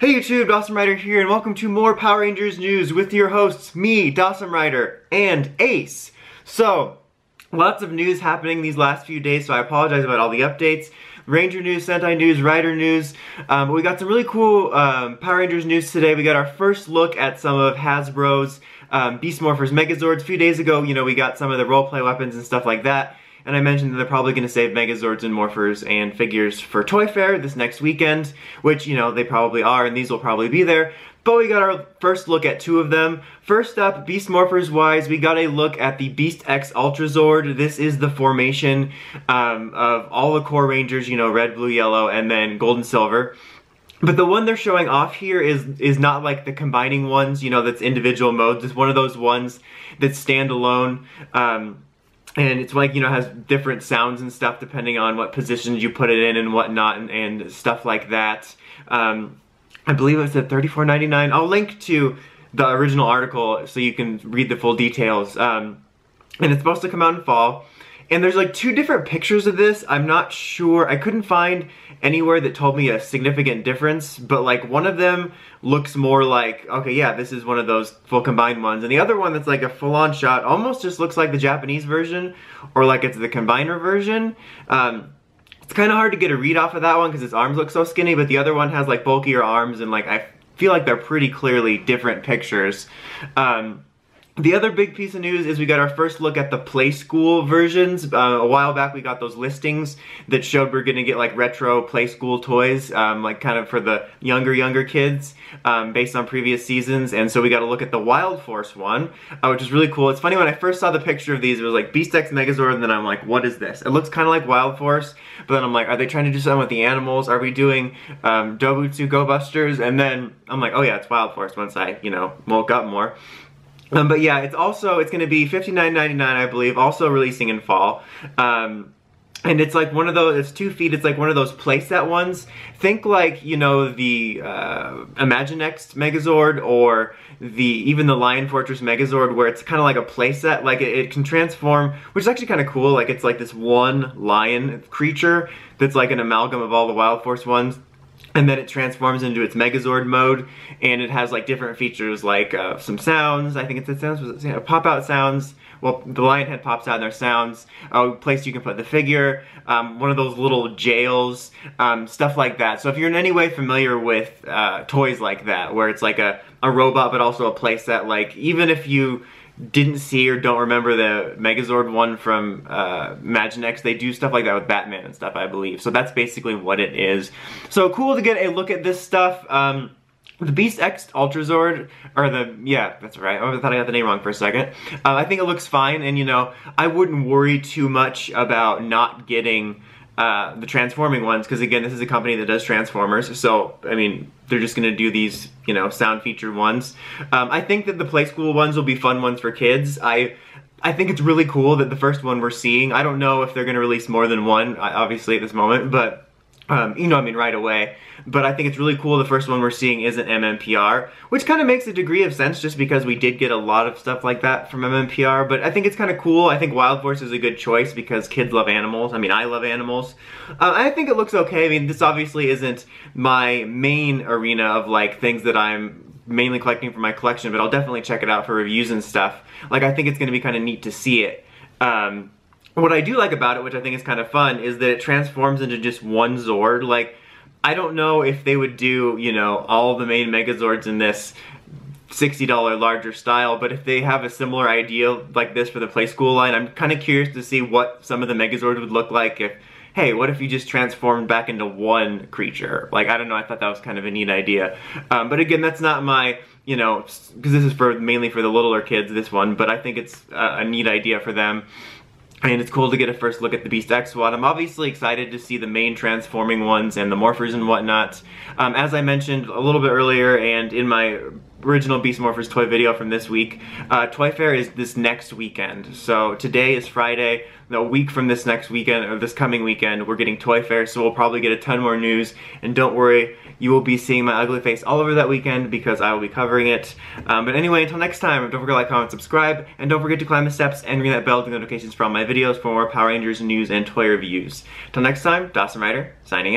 Hey YouTube, Dosm Rider here, and welcome to more Power Rangers news with your hosts, me, Dosm Rider, and Ace. So, lots of news happening these last few days, so I apologize about all the updates. Ranger news, Sentai news, Rider news. Um, we got some really cool um, Power Rangers news today. We got our first look at some of Hasbro's um, Beast Morphers Megazords. A few days ago, you know, we got some of the roleplay weapons and stuff like that. And I mentioned that they're probably going to save Megazords and Morphers and figures for Toy Fair this next weekend, which, you know, they probably are, and these will probably be there. But we got our first look at two of them. First up, Beast Morphers wise, we got a look at the Beast X Ultrazord. This is the formation um, of all the core Rangers, you know, red, blue, yellow, and then gold and silver. But the one they're showing off here is is not like the combining ones, you know, that's individual modes. It's one of those ones that stand alone. Um, and it's like you know has different sounds and stuff depending on what positions you put it in and whatnot and, and stuff like that. Um, I believe it's at $34.99 I'll link to the original article so you can read the full details. Um, and it's supposed to come out in fall and there's like two different pictures of this. I'm not sure. I couldn't find anywhere that told me a significant difference, but like one of them looks more like, okay, yeah, this is one of those full combined ones. And the other one that's like a full-on shot almost just looks like the Japanese version or like it's the combiner version. Um, it's kind of hard to get a read off of that one because his arms look so skinny, but the other one has like bulkier arms and like I feel like they're pretty clearly different pictures. Um, the other big piece of news is we got our first look at the Playskool versions. Uh, a while back we got those listings that showed we're gonna get like retro Playskool toys, um, like kind of for the younger, younger kids, um, based on previous seasons. And so we got to look at the Wild Force one, uh, which is really cool. It's funny when I first saw the picture of these, it was like Beast X Megazord, and then I'm like, what is this? It looks kind of like Wild Force, but then I'm like, are they trying to do something with the animals? Are we doing um, Dobutsu Go Busters? And then I'm like, oh yeah, it's Wild Force once I, you know, woke up more. Um, but yeah, it's also, it's going to be $59.99, I believe, also releasing in fall. Um, and it's like one of those, it's two feet, it's like one of those playset ones. Think like, you know, the uh, Imaginext Megazord or the even the Lion Fortress Megazord where it's kind of like a playset, like it, it, can transform, which is actually kind of cool. Like it's like this one lion creature that's like an amalgam of all the Wild Force ones and then it transforms into its Megazord mode, and it has like different features like uh, some sounds, I think it's the sounds, was it, pop out sounds, well the lion head pops out and sounds, a place you can put the figure, um, one of those little jails, um, stuff like that. So if you're in any way familiar with uh, toys like that, where it's like a, a robot but also a place that like even if you didn't see or don't remember the Megazord one from uh, Imaginext, they do stuff like that with Batman and stuff, I believe. So that's basically what it is. So cool to get a look at this stuff. Um, the Beast X Ultrazord, or the, yeah, that's right, I thought I got the name wrong for a second. Uh, I think it looks fine, and you know, I wouldn't worry too much about not getting uh, the transforming ones, because again, this is a company that does Transformers, so, I mean, they're just gonna do these, you know, sound featured ones. Um, I think that the Playskool ones will be fun ones for kids. I I think it's really cool that the first one we're seeing, I don't know if they're gonna release more than one, obviously at this moment, but um, you know, I mean, right away. But I think it's really cool the first one we're seeing isn't MMPR, which kind of makes a degree of sense just because we did get a lot of stuff like that from MMPR. But I think it's kind of cool. I think Wild Force is a good choice because kids love animals. I mean, I love animals. Uh, I think it looks okay. I mean, this obviously isn't my main arena of like things that I'm mainly collecting for my collection, but I'll definitely check it out for reviews and stuff. Like, I think it's going to be kind of neat to see it. Um, what I do like about it, which I think is kind of fun, is that it transforms into just one Zord. Like, I don't know if they would do, you know, all the main Megazords in this $60 larger style, but if they have a similar idea like this for the Playskool line, I'm kind of curious to see what some of the Megazords would look like if, hey, what if you just transformed back into one creature? Like, I don't know, I thought that was kind of a neat idea. Um, but again, that's not my, you know, because this is for mainly for the littler kids, this one, but I think it's a, a neat idea for them. And it's cool to get a first look at the Beast X one. I'm obviously excited to see the main transforming ones and the morphers and whatnot. Um, as I mentioned a little bit earlier and in my original Beast Morphers toy video from this week, uh, Toy Fair is this next weekend. So today is Friday a week from this next weekend, or this coming weekend, we're getting Toy Fair, so we'll probably get a ton more news. And don't worry, you will be seeing my ugly face all over that weekend because I will be covering it. Um, but anyway, until next time, don't forget to like, comment, subscribe, and don't forget to climb the steps and ring that bell to notifications for all my videos for more Power Rangers news and toy reviews. Until next time, Dosm Rider, signing out.